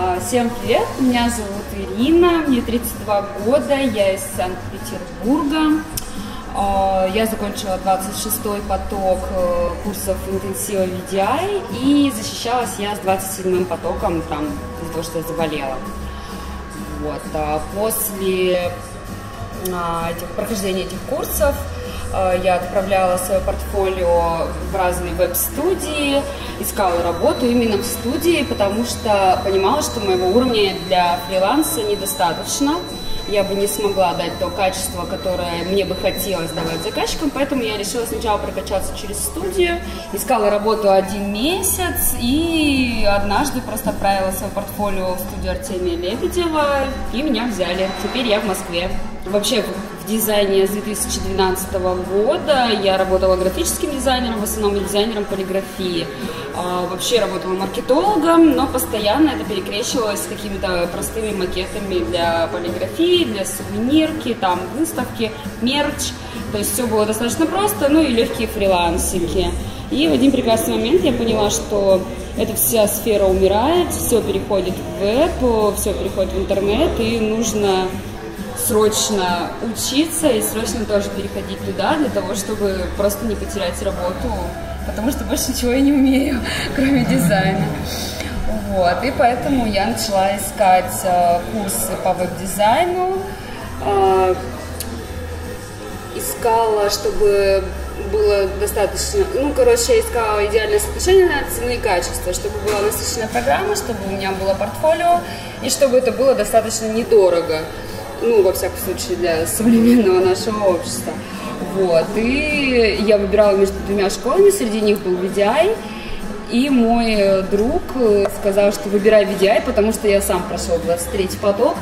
А, всем привет, меня зовут Ирина, мне 32 года, я из Санкт-Петербурга. А, я закончила 26-й поток э, курсов интенсива VDI и защищалась я с 27-м потоком, там, из-за того, что я заболела. Вот. А после этих, прохождения этих курсов я отправляла свое портфолио в разные веб-студии, искала работу именно в студии, потому что понимала, что моего уровня для фриланса недостаточно. Я бы не смогла дать то качество, которое мне бы хотелось давать заказчикам, поэтому я решила сначала прокачаться через студию, искала работу один месяц и однажды просто отправила свое портфолио в студию Артемия Лебедева и меня взяли. Теперь я в Москве. Вообще дизайне с 2012 года. Я работала графическим дизайнером, в основном дизайнером полиграфии. А, вообще работала маркетологом, но постоянно это перекрещивалось с какими-то простыми макетами для полиграфии, для сувенирки, там выставки, мерч. То есть все было достаточно просто, ну и легкие фрилансики. И в один прекрасный момент я поняла, что эта вся сфера умирает, все переходит в веб, все переходит в интернет, и нужно срочно учиться и срочно тоже переходить туда для того, чтобы просто не потерять работу, потому что больше ничего я не умею, кроме дизайна. Вот, и поэтому я начала искать э, курсы по веб-дизайну, э, искала, чтобы было достаточно, ну, короче, я искала идеальное соотношение на цены и качество, чтобы была насыщенная программа, чтобы у меня было портфолио, и чтобы это было достаточно недорого ну, во всяком случае, для современного нашего общества. Вот. И я выбирала между двумя школами, среди них был VDI, и мой друг сказал, что выбирай VDI, потому что я сам прошел 23-й поток,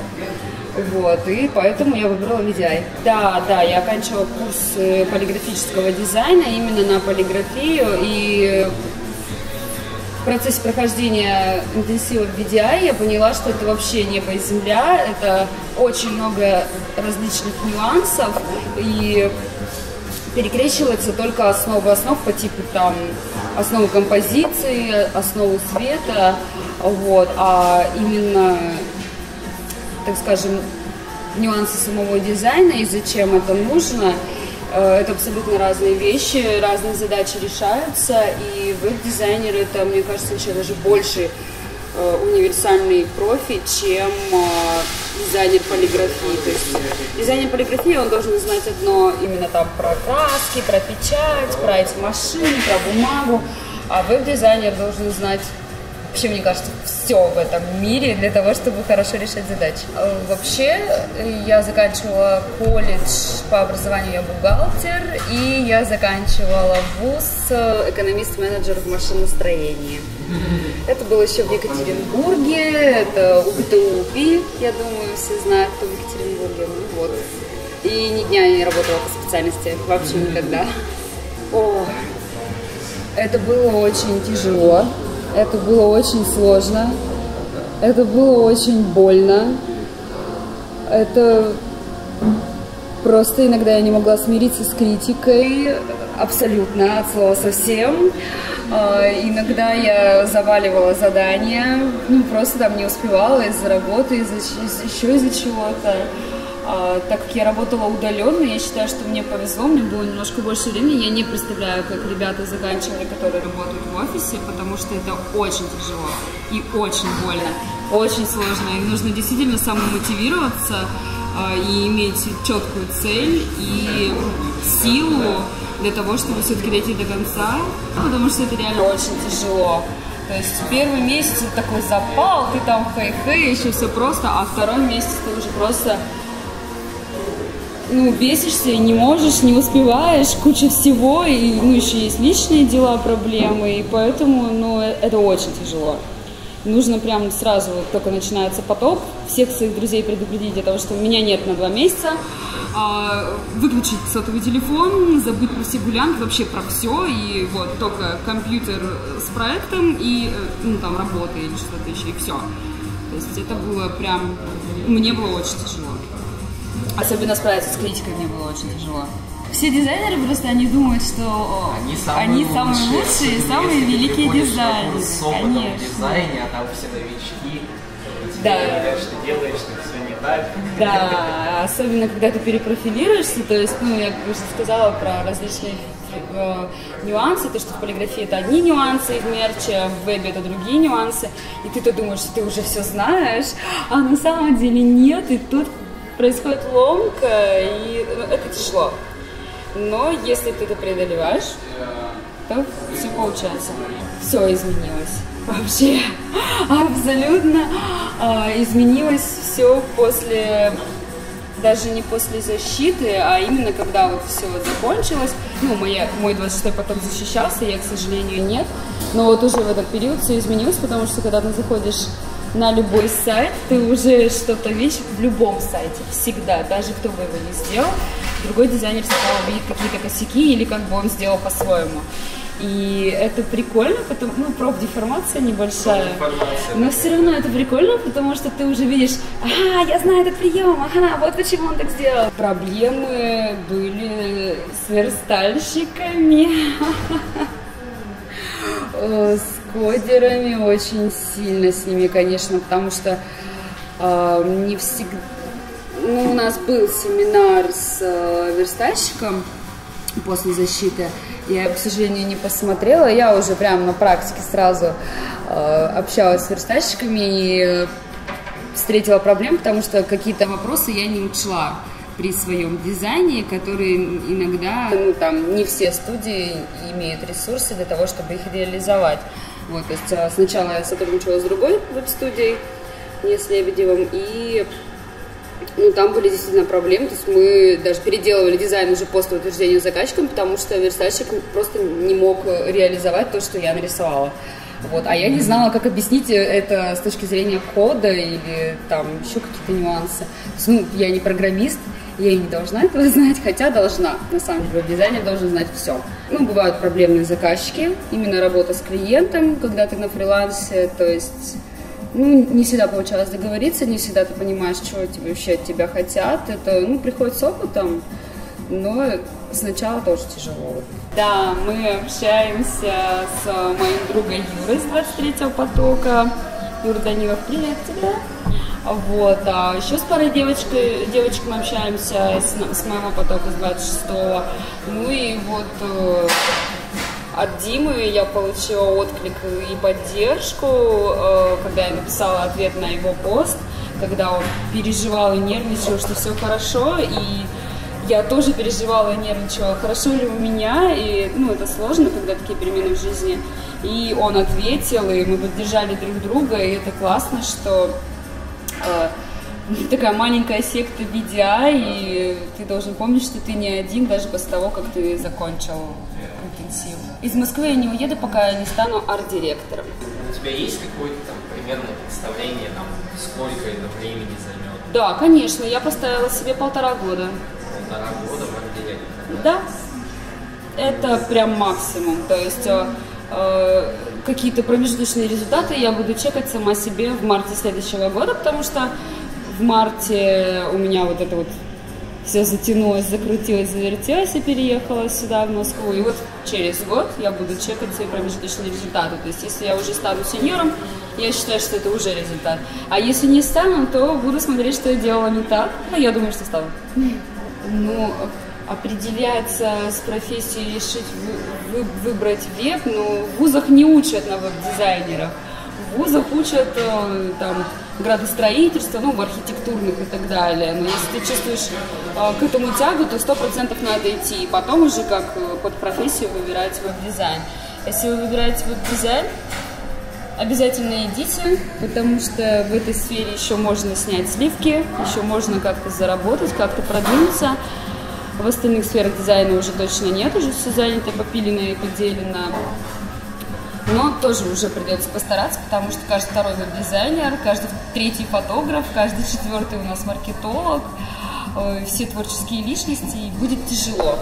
вот, и поэтому я выбрала VDI. Да, да, я оканчивала курс э, полиграфического дизайна именно на полиграфию, и процессе прохождения интенсива в VDI я поняла, что это вообще небо и земля, это очень много различных нюансов, и перекрещивается только основа основ по типу там основы композиции, основу света, вот, а именно, так скажем, нюансы самого дизайна и зачем это нужно – это абсолютно разные вещи, разные задачи решаются, и веб-дизайнер это, мне кажется, еще даже больше э, универсальный профи, чем э, дизайнер полиграфии. То есть дизайнер полиграфии, он должен знать одно именно там про краски, про печать, про эти машины, про бумагу, а веб-дизайнер должен знать вообще, мне кажется, все в этом мире для того, чтобы хорошо решать задачи. А, вообще, я заканчивала колледж по образованию, я бухгалтер, и я заканчивала вуз э, экономист-менеджер в машиностроении. Это было еще в Екатеринбурге, это УГТУПИ, я думаю, все знают, кто в Екатеринбурге. Ну, вот. И ни дня я не работала по специальности, вообще никогда. О, это было очень тяжело. Это было очень сложно. Это было очень больно. Это просто иногда я не могла смириться с критикой абсолютно от слова совсем. А, иногда я заваливала задания, ну просто там не успевала из-за работы, из-за еще из-за чего-то. А, так как я работала удаленно, я считаю, что мне повезло, мне было немножко больше времени. Я не представляю, как ребята заканчивали, которые работают в офисе, потому что это очень тяжело и очень больно, очень сложно. И нужно действительно самомотивироваться а, и иметь четкую цель и силу для того, чтобы все-таки дойти до конца, потому что это реально очень тяжело. То есть первый месяц такой запал, ты там хэй-хэй, еще все просто, а второй месяц ты уже просто ну, бесишься, не можешь, не успеваешь, куча всего, и, ну, еще есть личные дела, проблемы, и поэтому, ну, это очень тяжело. Нужно прям сразу, только начинается поток, всех своих друзей предупредить о том, что меня нет на два месяца, а, выключить сотовый телефон, забыть про все гулянки, вообще про все, и вот только компьютер с проектом и, э, ну, там, работа или что-то еще, и все. То есть это было прям, мне было очень тяжело. Особенно справиться с критикой мне было очень тяжело. все дизайнеры просто они думают, что Они самые, они лучшие, самые лучшие, самые великие дизайнеры. с опытом в Конечно. дизайне, а там все новички, Да. говорят, что делаешь, что все не так. Да, особенно когда ты перепрофилируешься, то есть, ну, я уже сказала про различные э, нюансы, то, что в полиграфии это одни нюансы, и в мерче, а в вебе это другие нюансы, и ты-то думаешь, что ты уже все знаешь, а на самом деле нет, и тут происходит ломка, и ну, это тяжело. Но если ты это преодолеваешь, то все получается. Все изменилось. Вообще абсолютно а, изменилось все после даже не после защиты, а именно когда вот все закончилось. Ну, моя, мой 26-й поток защищался, я, к сожалению, нет. Но вот уже в этот период все изменилось, потому что когда ты заходишь на любой сайт, ты уже что-то видишь в любом сайте, всегда, даже кто бы его не сделал, другой дизайнер всегда увидит какие-то косяки или как бы он сделал по-своему. И это прикольно, потому, ну, профдеформация небольшая. Профдеформация, Но все равно это прикольно, потому что ты уже видишь, ага, я знаю этот прием, ага, вот почему он так сделал. Проблемы были с верстальщиками, Э, с кодерами очень сильно с ними, конечно, потому что э, не всегда... Ну, у нас был семинар с э, верстальщиком после защиты. Я, к сожалению, не посмотрела. Я уже прямо на практике сразу э, общалась с верстальщиками и э, встретила проблем, потому что какие-то вопросы я не учла при своем дизайне, которые иногда, ну, там, не все студии имеют ресурсы для того, чтобы их реализовать. Вот, то есть э, сначала я сотрудничала с другой веб-студией, не с Лебедевым, и ну, там были действительно проблемы, то есть мы даже переделывали дизайн уже после утверждения заказчиком, потому что верстальщик просто не мог реализовать то, что я нарисовала. Вот, а я не знала, как объяснить это с точки зрения кода или там еще какие-то нюансы. То есть, ну, я не программист, я и не должна этого знать, хотя должна. На самом деле, дизайнер должен знать все. Ну, бывают проблемные заказчики, именно работа с клиентом, когда ты на фрилансе, то есть ну, не всегда получалось договориться, не всегда ты понимаешь, что тебе вообще от тебя хотят. Это, ну, приходит с опытом, но сначала тоже тяжело. Да, мы общаемся с моим другом Юрой с 23-го потока. Юра Данилов, привет тебе. Вот, а еще с парой девочек, девочек мы общаемся с, с моего потока с 26-го. Ну и вот э, от Димы я получила отклик и поддержку, э, когда я написала ответ на его пост, когда он переживал и нервничал, что все хорошо, и я тоже переживала и нервничала, хорошо ли у меня, и, ну, это сложно, когда такие перемены в жизни. И он ответил, и мы поддержали друг друга, и это классно, что такая маленькая секта BDI, и ты должен помнить, что ты не один, даже после того, как ты закончил интенсив. Из Москвы я не уеду, пока я не стану арт-директором. У тебя есть какое-то там примерное представление, там, сколько это времени займет? Да, конечно, я поставила себе полтора года. Полтора года в арт-директоре? Да, это прям максимум. То есть э, э, какие-то промежуточные результаты я буду чекать сама себе в марте следующего года, потому что в марте у меня вот это вот все затянулось, закрутилось, завертелось и переехала сюда, в Москву. И вот через год я буду чекать свои промежуточные результаты. То есть если я уже стану сеньором, я считаю, что это уже результат. А если не стану, то буду смотреть, что я делала не так. Ну, я думаю, что стану. Ну, определяться с профессией, решить вы- вы- выбрать веб, ну, в вузах не учат на веб-дизайнерах. В вузах учат э, там градостроительство, ну, в архитектурных и так далее. Но если ты чувствуешь э, к этому тягу, то сто процентов надо идти. И потом уже как э, под профессию выбирать веб-дизайн. Если вы выбираете веб-дизайн, Обязательно идите, потому что в этой сфере еще можно снять сливки, еще можно как-то заработать, как-то продвинуться. В остальных сферах дизайна уже точно нет, уже все занято, попилено и поделено. Но тоже уже придется постараться, потому что каждый второй веб-дизайнер, каждый третий фотограф, каждый четвертый у нас маркетолог, э, все творческие личности, и будет тяжело.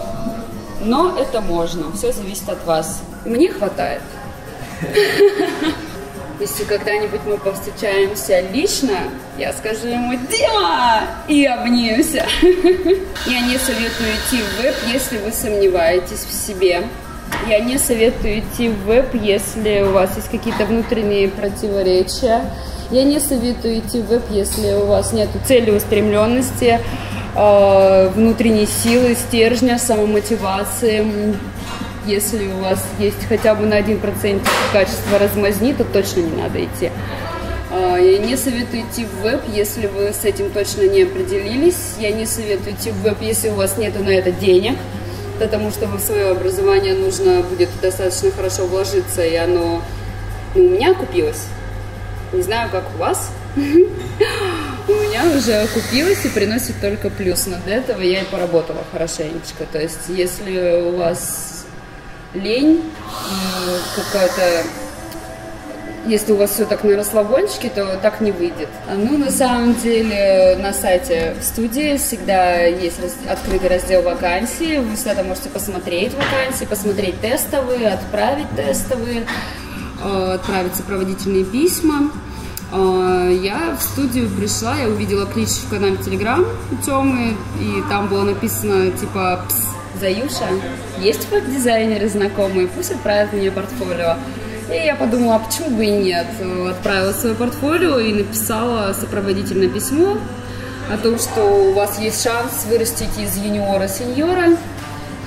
Но это можно, все зависит от вас. Мне хватает. Если когда-нибудь мы повстречаемся лично, я скажу ему «Дима!» и обнимемся. Я не советую идти в веб, если вы сомневаетесь в себе. Я не советую идти в веб, если у вас есть какие-то внутренние противоречия. Я не советую идти в веб, если у вас нет целеустремленности, э, внутренней силы, стержня, самомотивации. Если у вас есть хотя бы на 1% качество размазни, то точно не надо идти. Э, я не советую идти в веб, если вы с этим точно не определились. Я не советую идти в веб, если у вас нет на это денег потому что в свое образование нужно будет достаточно хорошо вложиться, и оно ну, у меня купилось. Не знаю, как у вас. У меня уже окупилось и приносит только плюс, но для этого я и поработала хорошенечко. То есть, если у вас лень, какая-то если у вас все так на расслабончике, то так не выйдет. Ну, на самом деле, на сайте в студии всегда есть открытый раздел вакансий. Вы всегда можете посмотреть вакансии, посмотреть тестовые, отправить тестовые, э, отправить сопроводительные письма. Э, я в студию пришла, я увидела клич в канале Телеграм Тёмы, и там было написано типа «Пс, Заюша, есть веб-дизайнеры знакомые, пусть отправят мне портфолио». И я подумала, а почему бы и нет. Отправила свое портфолио и написала сопроводительное письмо о том, что у вас есть шанс вырастить из юниора сеньора.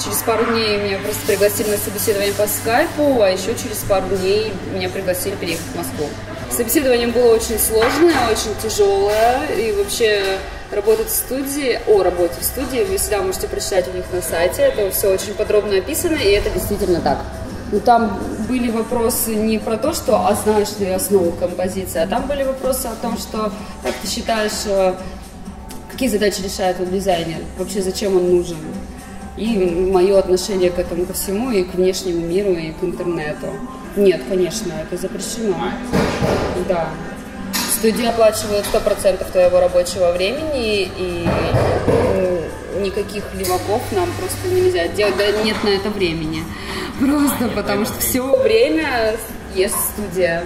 Через пару дней меня просто пригласили на собеседование по скайпу, а еще через пару дней меня пригласили переехать в Москву. Собеседование было очень сложное, очень тяжелое, и вообще работать в студии, о работе в студии вы всегда можете прочитать у них на сайте, это все очень подробно описано, и это действительно так. Но там были вопросы не про то, что а знаешь ли основу композиции, а там были вопросы о том, что как ты считаешь, э, какие задачи решает веб-дизайнер, вообще зачем он нужен. И мое отношение к этому ко всему, и к внешнему миру, и к интернету. Нет, конечно, это запрещено. Да. Студия оплачивает 100% твоего рабочего времени, и никаких леваков нам просто нельзя делать, да нет на это времени. Просто потому что все время есть студия.